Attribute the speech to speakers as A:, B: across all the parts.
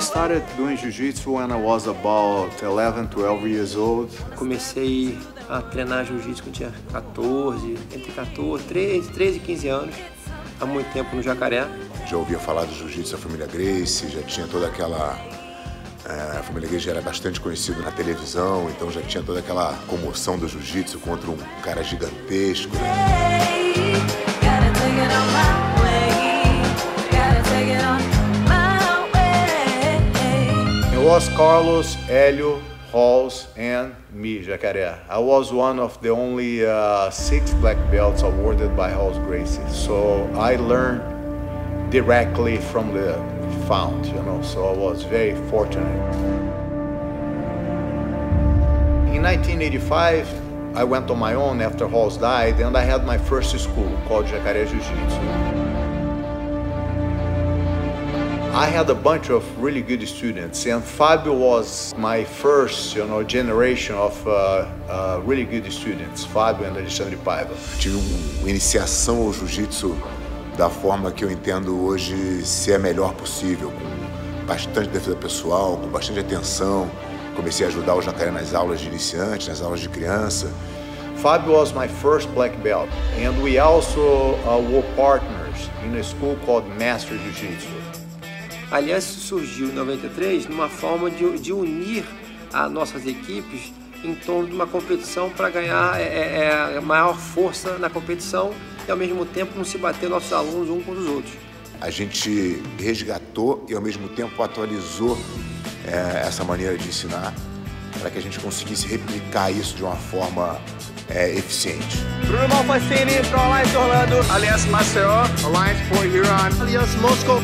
A: I started doing jiu-jitsu when I was about 11, 12 years old.
B: Comecei a treinar jiu-jitsu quando tinha 14, entre 14, 13, 13 e 15 anos. Há muito tempo no Jacaré.
C: Já ouvia falar do jiu-jitsu da família Grace, já tinha toda aquela é, a família Grace já era bastante conhecida na televisão, então já tinha toda aquela comoção do jiu-jitsu contra um cara gigantesco. Né?
A: Was Carlos, Hélio, Halls, and me, Jacaré. I was one of the only uh, six black belts awarded by Halls Gracie. So I learned directly from the fount, you know, so I was very fortunate. In 1985, I went on my own after Halls died, and I had my first school called Jacaré Jiu-Jitsu. I had a bunch of really good students, and Fabio was my first, you know, generation of uh, uh, really good students, Fábio e Alexandre Paiva.
C: Tive uma iniciação ao jiu-jitsu da forma que eu entendo hoje ser a melhor possível, com bastante defesa pessoal, com bastante atenção. Comecei a ajudar o Jacaré nas aulas de iniciante, nas aulas de criança.
A: Fábio was my first black belt, and we also uh, were partners in a school called Master Jiu-Jitsu.
B: Aliás, surgiu em 93 numa forma de, de unir as nossas equipes em torno de uma competição para ganhar é, é, é, maior força na competição e ao mesmo tempo não se bater nossos alunos um com os outros.
C: A gente resgatou e ao mesmo tempo atualizou é, essa maneira de ensinar para que a gente conseguisse replicar isso de uma forma é, eficiente.
D: Bruno Malfacini Alliance Orlando, Aliança Maceió, Alliance Port Huron, Aliança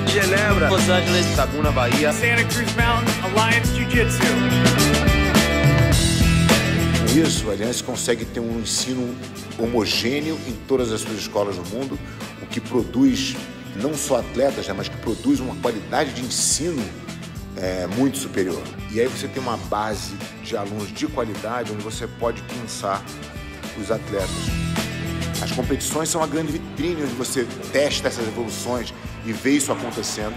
D: Genebra, Los Angeles, Laguna Bahia,
E: Santa Cruz Mountain, Alliance Jiu-Jitsu.
C: Com isso, a Aliança consegue ter um ensino homogêneo em todas as suas escolas no mundo, o que produz não só atletas, né, mas que produz uma qualidade de ensino é, muito superior. E aí você tem uma base de alunos de qualidade onde você pode pensar os atletas. As competições são uma grande vitrine onde você testa essas evoluções e vê isso acontecendo.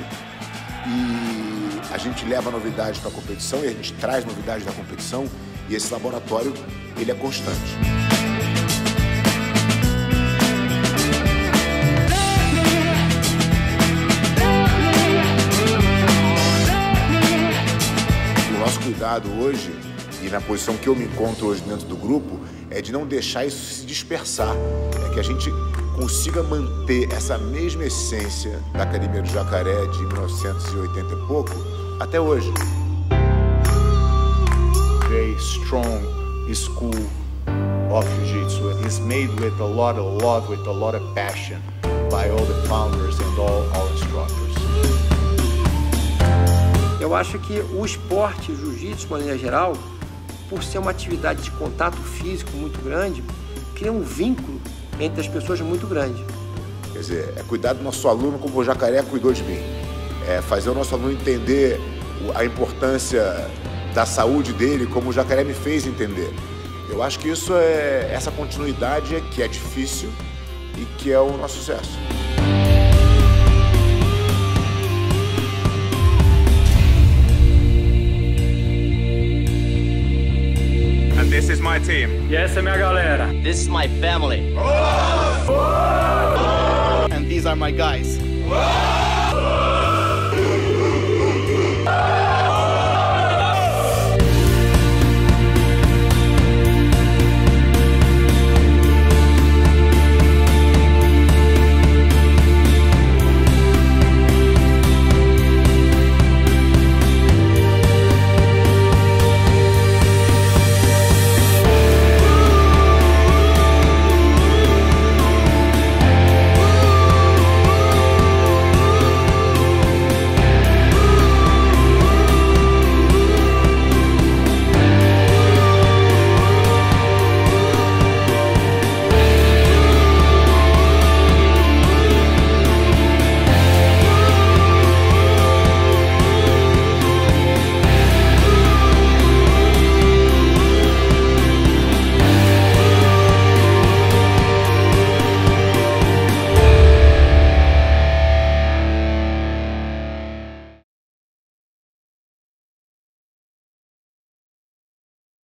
C: E a gente leva novidades para a competição e a gente traz novidades da competição e esse laboratório ele é constante. O nosso cuidado hoje e na posição que eu me encontro hoje dentro do grupo é de não deixar isso se dispersar, é que a gente consiga manter essa mesma essência da Academia do Jacaré de 1980 e pouco até hoje.
A: Very strong school of jiu-jitsu. It's made with a lot of love, with a lot of passion by all the founders and all our instructors.
B: Eu acho que o esporte, jiu-jitsu, de maneira geral, por ser uma atividade de contato físico muito grande, cria um vínculo entre as pessoas muito grande.
C: Quer dizer, é cuidar do nosso aluno como o Jacaré cuidou de mim. É fazer o nosso aluno entender a importância da saúde dele como o Jacaré me fez entender. Eu acho que isso é essa continuidade é que é difícil e que é o nosso sucesso.
E: My team.
D: E essa é minha galera.
F: This is my family. Oh!
D: And these are my guys. Oh!